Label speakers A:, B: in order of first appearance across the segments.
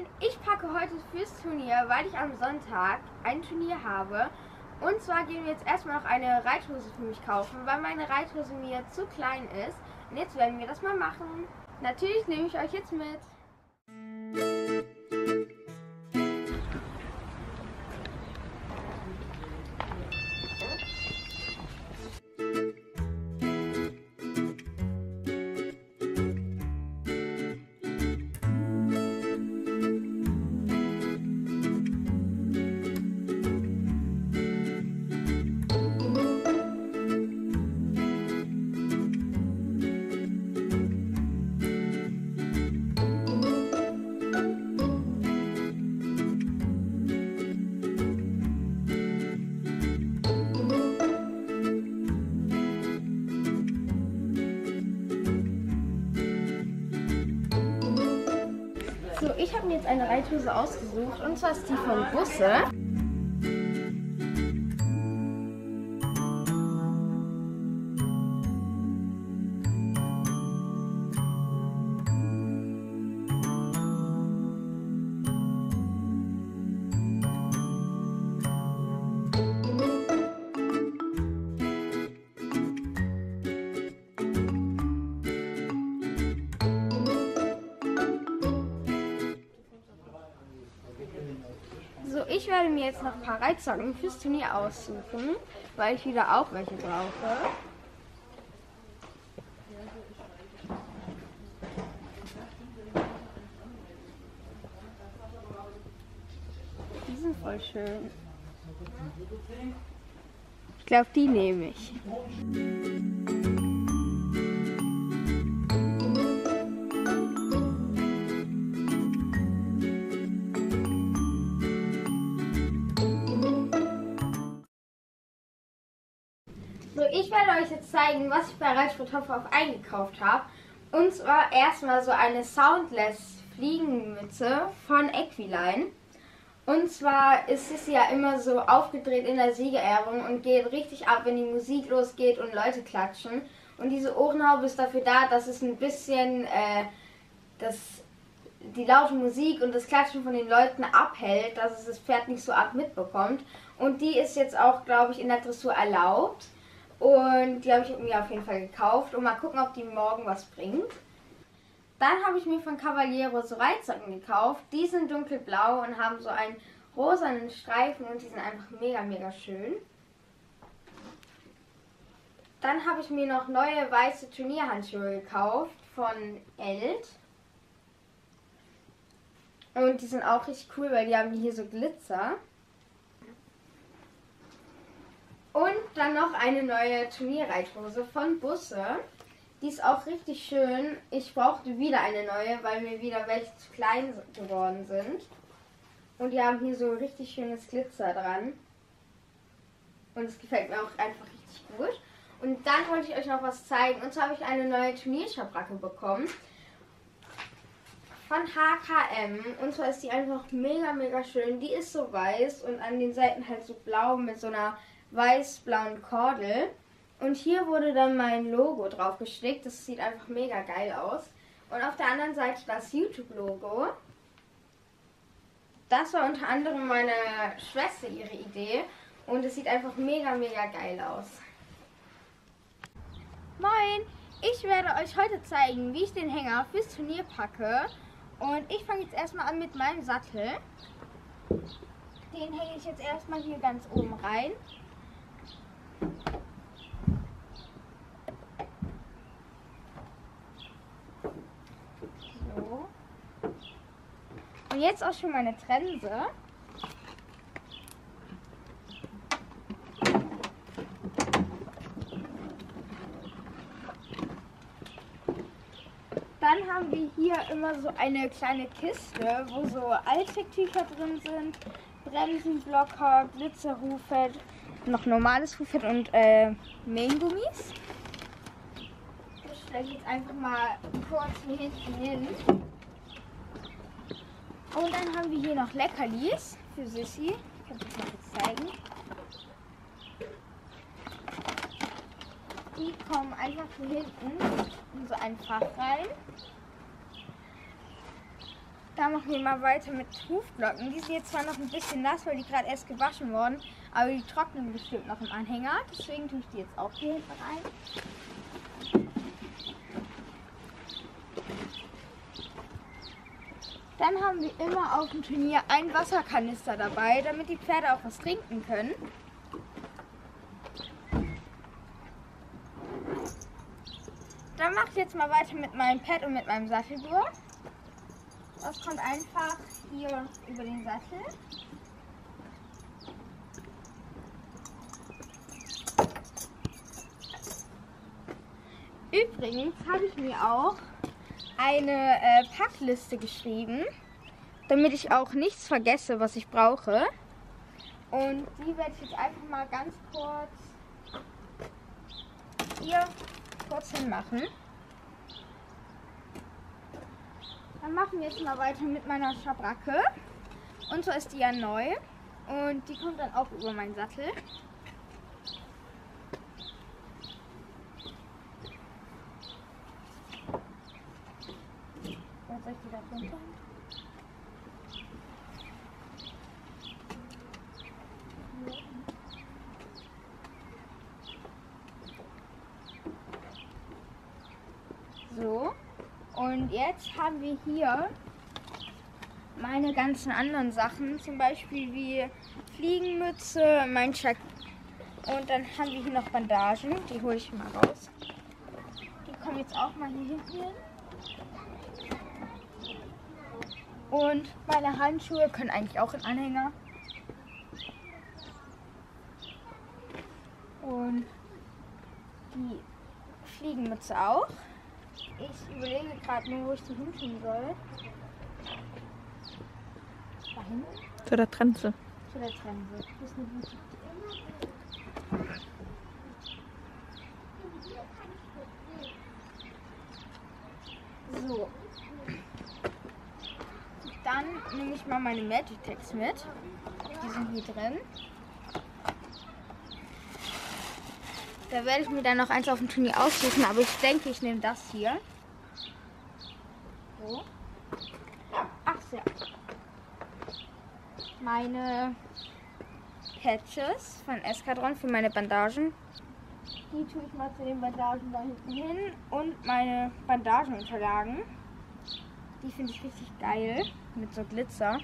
A: Moin, ich packe heute fürs Turnier, weil ich am Sonntag ein Turnier habe. Und zwar gehen wir jetzt erstmal noch eine Reithose für mich kaufen, weil meine Reithose mir zu klein ist. Und jetzt werden wir das mal machen. Natürlich nehme ich euch jetzt mit. So, ich habe mir jetzt eine Reithose ausgesucht und zwar ist die von Busse. Werde mir jetzt noch ein paar Reitsocken fürs Turnier aussuchen, weil ich wieder auch welche brauche. Die sind voll schön. Ich glaube, die nehme ich. So, ich werde euch jetzt zeigen, was ich bei Reitsport Hofhoff eingekauft habe. Und zwar erstmal so eine Soundless Fliegenmütze von Equiline. Und zwar ist es ja immer so aufgedreht in der Siegerehrung und geht richtig ab, wenn die Musik losgeht und Leute klatschen. Und diese Ohrenhaube ist dafür da, dass es ein bisschen äh, das, die laute Musik und das Klatschen von den Leuten abhält, dass es das Pferd nicht so arg mitbekommt. Und die ist jetzt auch, glaube ich, in der Dressur erlaubt. Und die habe ich mir auf jeden Fall gekauft und mal gucken, ob die morgen was bringt. Dann habe ich mir von Cavaliero so Reitsocken gekauft. Die sind dunkelblau und haben so einen rosanen Streifen und die sind einfach mega, mega schön. Dann habe ich mir noch neue weiße Turnierhandschuhe gekauft von Eld. Und die sind auch richtig cool, weil die haben hier so Glitzer. Und dann noch eine neue Turnierreithose von Busse. Die ist auch richtig schön. Ich brauchte wieder eine neue, weil mir wieder welche zu klein geworden sind. Und die haben hier so richtig schönes Glitzer dran. Und es gefällt mir auch einfach richtig gut. Und dann wollte ich euch noch was zeigen. Und zwar habe ich eine neue Turnierschabracke bekommen. Von HKM. Und zwar ist die einfach mega, mega schön. Die ist so weiß und an den Seiten halt so blau mit so einer weiß-blauen Kordel. Und hier wurde dann mein Logo drauf gestickt. Das sieht einfach mega geil aus. Und auf der anderen Seite das YouTube-Logo. Das war unter anderem meine Schwester ihre Idee. Und es sieht einfach mega, mega geil aus. Moin! Ich werde euch heute zeigen, wie ich den Hänger fürs Turnier packe. Und ich fange jetzt erstmal an mit meinem Sattel. Den hänge ich jetzt erstmal hier ganz oben rein. So. Und jetzt auch schon meine Trense. Dann haben wir hier immer so eine kleine Kiste, wo so Alltagtücher drin sind, Bremsenblocker, Glitzerhufett, noch normales Hufett und äh, Maingummis. Das stelle ich jetzt einfach mal kurz hier hinten hin. Und dann haben wir hier noch Leckerlis für Sissy. Ich kann das mal kurz zeigen. Die kommen einfach hier hinten in so ein Fach rein. Da machen wir mal weiter mit Hufglocken. Die sind jetzt zwar noch ein bisschen nass, weil die gerade erst gewaschen wurden, aber die trocknen bestimmt noch im Anhänger. Deswegen tue ich die jetzt auch hier hinten rein. Dann haben wir immer auf dem Turnier einen Wasserkanister dabei, damit die Pferde auch was trinken können. Dann mache ich jetzt mal weiter mit meinem Pad und mit meinem Sattelgurt. Das kommt einfach hier über den Sattel. Übrigens habe ich mir auch eine äh, Packliste geschrieben, damit ich auch nichts vergesse, was ich brauche. Und die werde ich jetzt einfach mal ganz kurz hier kurz hinmachen. Dann machen wir jetzt mal weiter mit meiner Schabracke. Und so ist die ja neu. Und die kommt dann auch über meinen Sattel. Was soll ich die da runter? So. Und jetzt haben wir hier meine ganzen anderen Sachen, zum Beispiel wie Fliegenmütze, mein Schack. Und dann haben wir hier noch Bandagen, die hole ich mal raus. Die kommen jetzt auch mal hier hinten hin. Und meine Handschuhe können eigentlich auch in Anhänger. Und die Fliegenmütze auch. Ich überlege gerade nur, wo ich die hinschieben soll. Dahin?
B: Zu der Trense.
A: Zu der Trense. Das ist eine gute Idee. So. Dann nehme ich mal meine Magitex mit. Die sind hier drin. Da werde ich mir dann noch eins auf dem Turnier aussuchen, aber ich denke, ich nehme das hier. So. Ach ja. Meine Patches von Eskadron für meine Bandagen. Die tue ich mal zu den Bandagen da hinten hin. Und meine Bandagenunterlagen. Die finde ich richtig geil. Mit so Glitzer.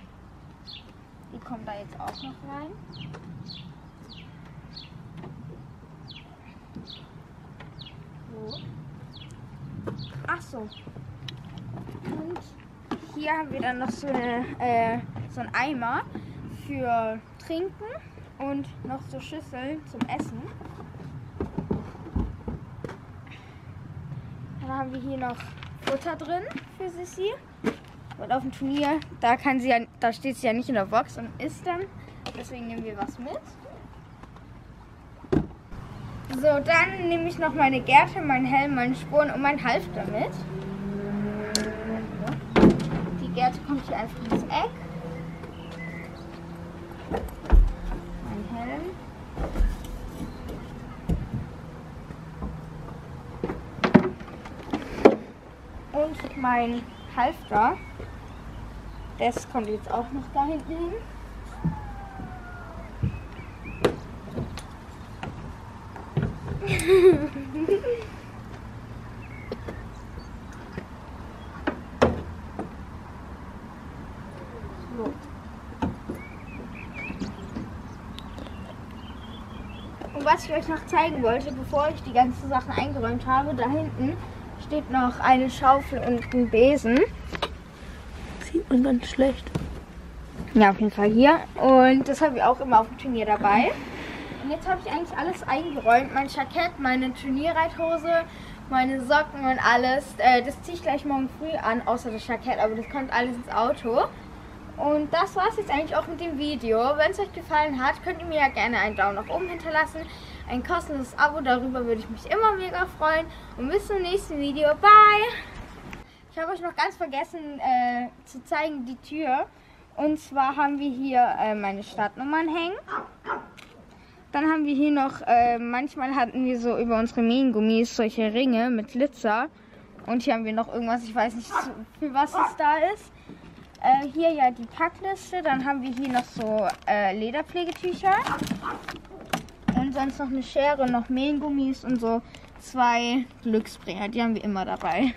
A: Die kommen da jetzt auch noch rein. So. Ach so. Und hier haben wir dann noch so, eine, äh, so einen Eimer für Trinken und noch so Schüsseln zum Essen. Dann haben wir hier noch Futter drin für Sissi. Und auf dem Turnier, da kann sie ja, da steht sie ja nicht in der Box und isst dann. Deswegen nehmen wir was mit. So, dann nehme ich noch meine Gerte, meinen Helm, meine Spuren und mein Halfter mit. Die Gerte kommt hier einfach ins Eck. Mein Helm. Und mein Halfter. Das kommt jetzt auch noch da hinten hin. Was ich euch noch zeigen wollte, bevor ich die ganzen Sachen eingeräumt habe, da hinten steht noch eine Schaufel und ein Besen.
B: Sieht man ganz schlecht.
A: Ja, auf jeden Fall hier. Und das habe ich auch immer auf dem Turnier dabei. Und jetzt habe ich eigentlich alles eingeräumt. Mein Jackett, meine Turnierreithose, meine Socken und alles. Äh, das ziehe ich gleich morgen früh an, außer das Jackett, aber das kommt alles ins Auto. Und das war es jetzt eigentlich auch mit dem Video. Wenn es euch gefallen hat, könnt ihr mir ja gerne einen Daumen nach oben hinterlassen. Ein kostenloses Abo, darüber würde ich mich immer mega freuen. Und bis zum nächsten Video. Bye! Ich habe euch noch ganz vergessen äh, zu zeigen, die Tür. Und zwar haben wir hier äh, meine Startnummern hängen. Dann haben wir hier noch, äh, manchmal hatten wir so über unsere Mähngummis solche Ringe mit Glitzer. Und hier haben wir noch irgendwas, ich weiß nicht, für was es da ist. Äh, hier ja die Packliste. Dann haben wir hier noch so äh, Lederpflegetücher. Und sonst noch eine Schere, noch Mehlgummis und so zwei Glücksbringer. Die haben wir immer dabei.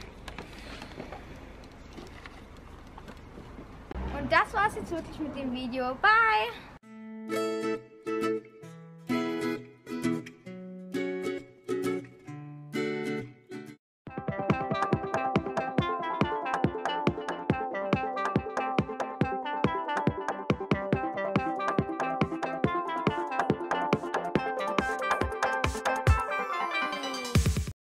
A: Und das war's jetzt wirklich mit dem Video. Bye!